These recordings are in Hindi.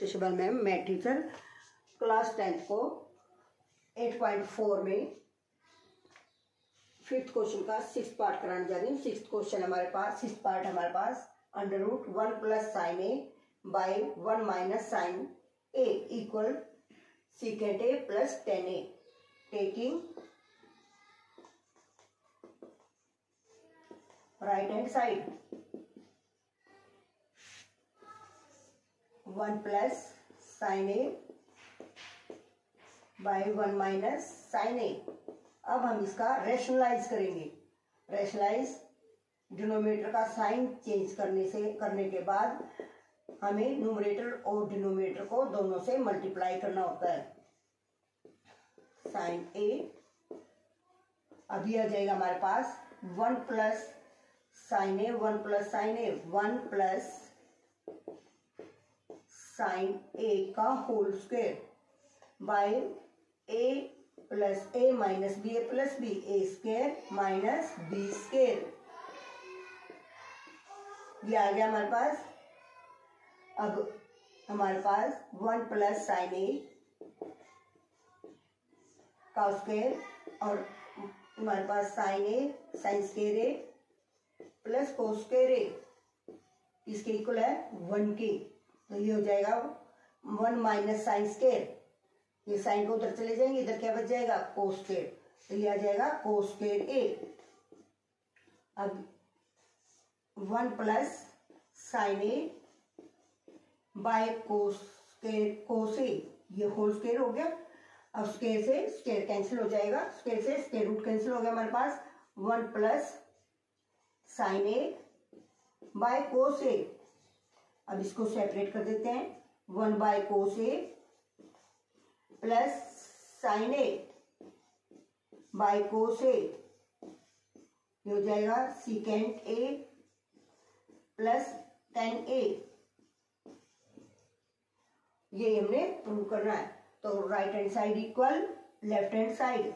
शशबल मैम, मैं टीचर, क्लास टेंथ को 8.4 में फिफ्थ क्वेश्चन का सिक्स पार्ट कराने जा रही हूँ। सिक्स क्वेश्चन हमारे पास, सिक्स पार्ट हमारे पास under root one plus sine A by one minus sine A equal secant A plus tan A taking right hand side one plus sine A by one minus sine A. अब हम इसका रेशनलाइज करेंगे। रेशनलाइज डिनोमिनेटर का साइन चेंज करने से, करने के बाद हमें न्यूमरेटर और डिनोमिनेटर को दोनों से मल्टीप्लाई करना होता है। साइन ए अभी आ जाएगा हमारे पास। One plus sine A, one plus sine A, one plus sine A का whole square by A plus A minus B A plus B A square minus B square ये आ गया हमारे पास। अब हमारे पास वन प्लस साइन ए का स्क्वेयर और हमारे पास sine A sine square A plus को स्क्वेयर ए इसके इक्वल है वन के तो ये हो जाएगा वन माइनस साइन स्केयर। ये साइन को उधर चले जाएँगे, इधर क्या बच जाएगा? कोस स्केयर तो ये आ जाएगा कोस स्केयर ए अब one plus sine A by cos square cos A ये होल स्केयर हो गया। अब स्केयर से स्केयर कैंसिल हो जाएगा। स्केयर से स्केयर रूट कैंसिल हो गया हमारे पास। One plus sine A by cos A अब इसको सेपरेट कर देते हैं। One by cos A plus sine A by cos A हो जाएगा secant A plus tan A ये हमने प्रूव करना है। तो right hand side equal left hand side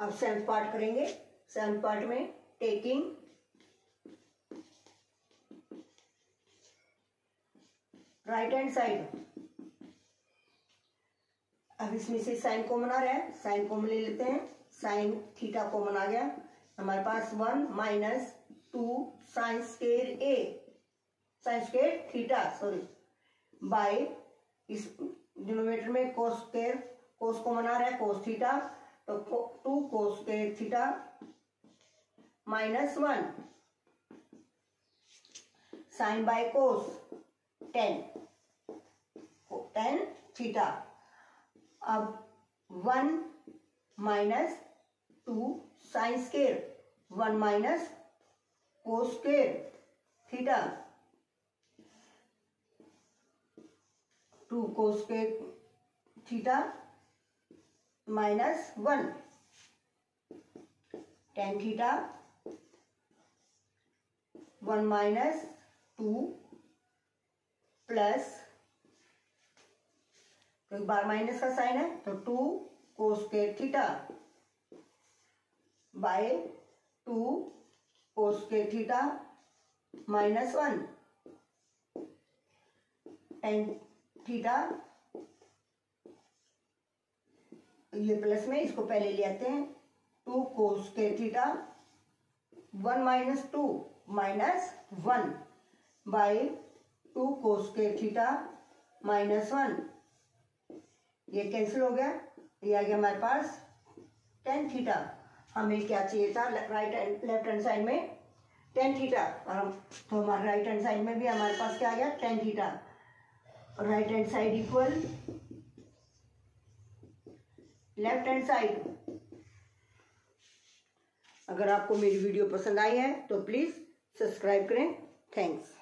अब सेवन पार्ट करेंगे। सेवन पार्ट में टेकिंग राइट हैंड साइड अब इसमें से साइन कॉमन आ रहा है। साइन कॉमन ले लेते हैं। साइन थीटा कॉमन आ गया। हमारे पास one minus two sine square A sine square theta sorry by इस डिनोमीटर में कोस स्केर कोस कॉमन आ रहा है कोस थीटा तो two cos square theta minus one sine by cos tan tan theta अब one minus two sine square one minus cos square theta two cos square theta minus one tan theta one minus two plus तो बार माइनस का साइन है तो टू कोस के थीटा बाय टू कोस के theta minus one tan theta ये प्लस में इसको पहले ले आते हैं। टू कोस के theta one minus two minus one by two cos के थीटा माइनस वन ये कैंसिल हो गया। ये आ गया हमारे पास टेन थीटा हमें क्या चाहिए था? Right hand left hand side में टेन थीटा और हम तो हमारे राइट हैंड साइड में भी हमारे पास क्या आ गया? Tan theta right hand side equal left hand side. अगर आपको मेरी वीडियो पसंद आई है तो प्लीज़ सब्सक्राइब करें। थैंक्स।